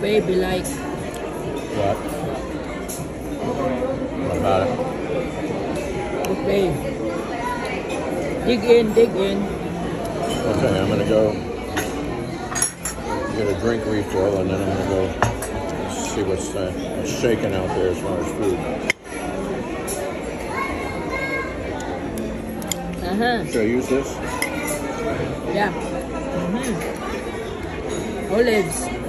baby like. What? What about it? Okay. Dig in, dig in. Okay, I'm gonna go get a drink refill and then I'm gonna go see what's, uh, what's shaking out there as far as food. Uh huh. Should I use this? Yeah. Mhm. Olives.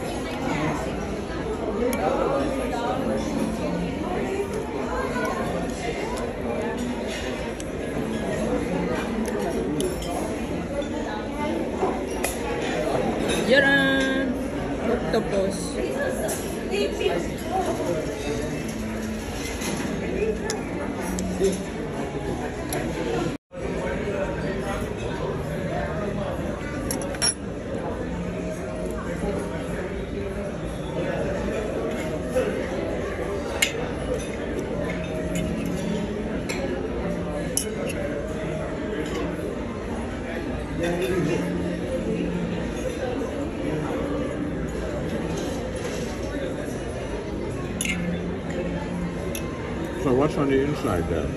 octopus. Yeah, So what's on the inside there?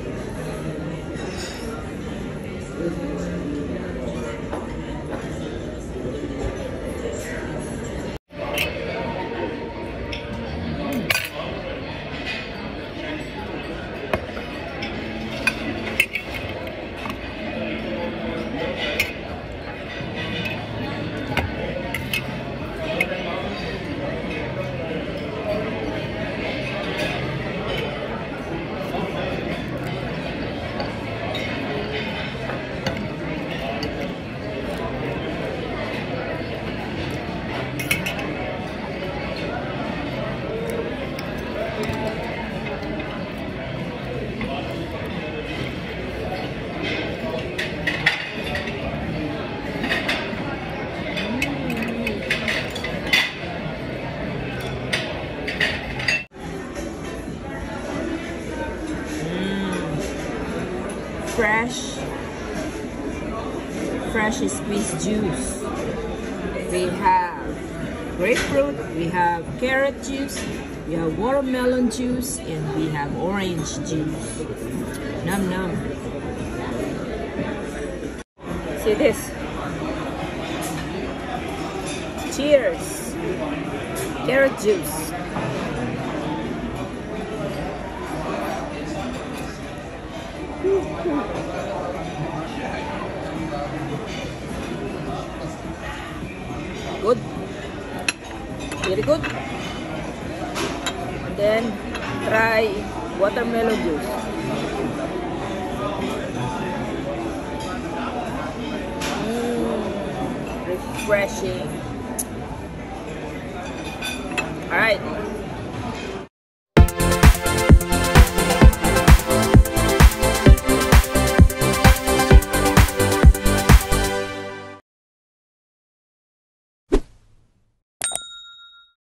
Fresh fresh squeezed juice. We have grapefruit we have carrot juice we have watermelon juice and we have orange juice. Num num see this. Cheers. Carrot juice good. Very good. And then try watermelon juice. Mm, refreshing. All right